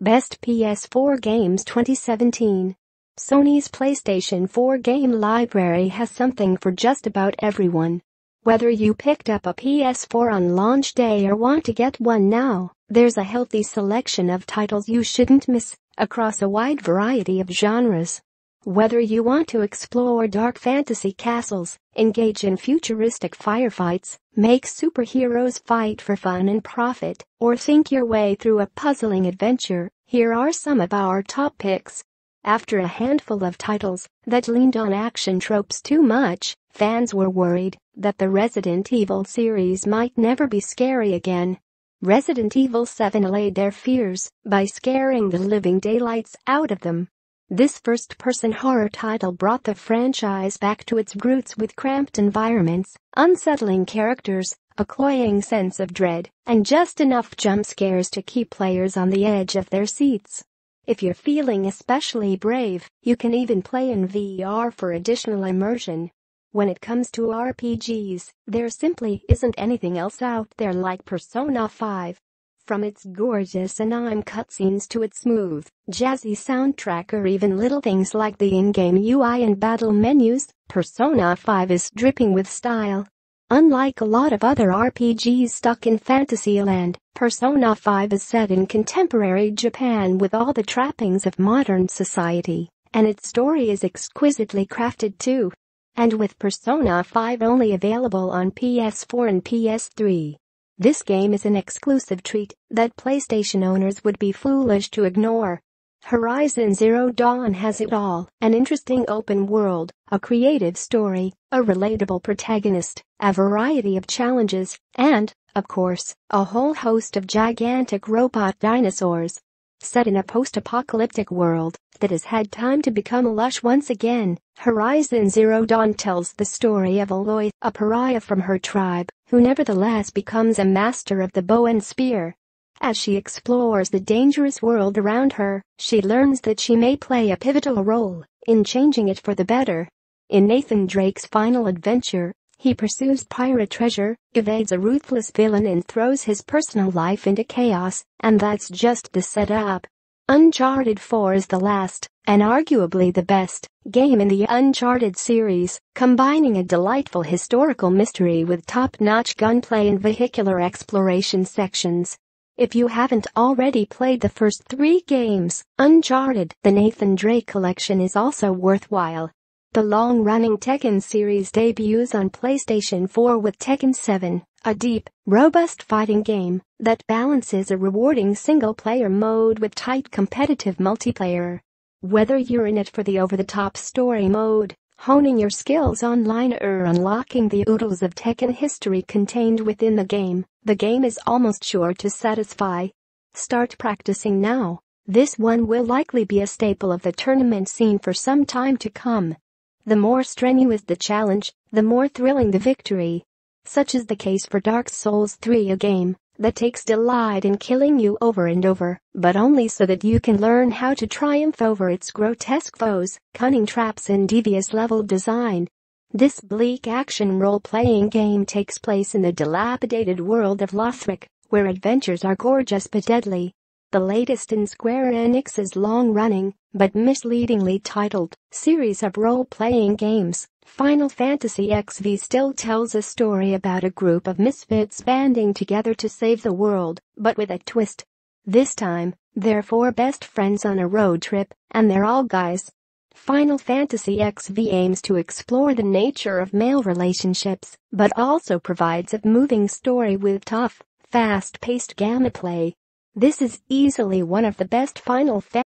Best PS4 Games 2017 Sony's PlayStation 4 game library has something for just about everyone. Whether you picked up a PS4 on launch day or want to get one now, there's a healthy selection of titles you shouldn't miss across a wide variety of genres. Whether you want to explore dark fantasy castles, engage in futuristic firefights, make superheroes fight for fun and profit, or think your way through a puzzling adventure, here are some of our top picks. After a handful of titles that leaned on action tropes too much, fans were worried that the Resident Evil series might never be scary again. Resident Evil 7 allayed their fears by scaring the living daylights out of them. This first-person horror title brought the franchise back to its roots with cramped environments, unsettling characters, a cloying sense of dread, and just enough jump scares to keep players on the edge of their seats. If you're feeling especially brave, you can even play in VR for additional immersion. When it comes to RPGs, there simply isn't anything else out there like Persona 5. From its gorgeous anime cutscenes to its smooth, jazzy soundtrack or even little things like the in-game UI and battle menus, Persona 5 is dripping with style. Unlike a lot of other RPGs stuck in Fantasyland, Persona 5 is set in contemporary Japan with all the trappings of modern society, and its story is exquisitely crafted too. And with Persona 5 only available on PS4 and PS3, this game is an exclusive treat that PlayStation owners would be foolish to ignore. Horizon Zero Dawn has it all, an interesting open world, a creative story, a relatable protagonist, a variety of challenges, and, of course, a whole host of gigantic robot dinosaurs. Set in a post-apocalyptic world that has had time to become lush once again, Horizon Zero Dawn tells the story of Aloy, a pariah from her tribe, who nevertheless becomes a master of the bow and spear. As she explores the dangerous world around her, she learns that she may play a pivotal role in changing it for the better. In Nathan Drake's final adventure, he pursues pirate treasure, evades a ruthless villain and throws his personal life into chaos, and that's just the setup. Uncharted 4 is the last, and arguably the best, game in the Uncharted series, combining a delightful historical mystery with top-notch gunplay and vehicular exploration sections. If you haven't already played the first three games, Uncharted, the Nathan Drake collection is also worthwhile. The long-running Tekken series debuts on PlayStation 4 with Tekken 7, a deep, robust fighting game that balances a rewarding single-player mode with tight competitive multiplayer. Whether you're in it for the over-the-top story mode, honing your skills online or unlocking the oodles of Tekken history contained within the game, the game is almost sure to satisfy. Start practicing now. This one will likely be a staple of the tournament scene for some time to come. The more strenuous the challenge, the more thrilling the victory. Such is the case for Dark Souls 3 a game that takes delight in killing you over and over, but only so that you can learn how to triumph over its grotesque foes, cunning traps and devious level design. This bleak action role-playing game takes place in the dilapidated world of Lothric, where adventures are gorgeous but deadly the latest in Square Enix's long-running, but misleadingly titled, series of role-playing games, Final Fantasy XV still tells a story about a group of misfits banding together to save the world, but with a twist. This time, they're four best friends on a road trip, and they're all guys. Final Fantasy XV aims to explore the nature of male relationships, but also provides a moving story with tough, fast-paced gameplay this is easily one of the best Final Fantasy